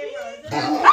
em rồi.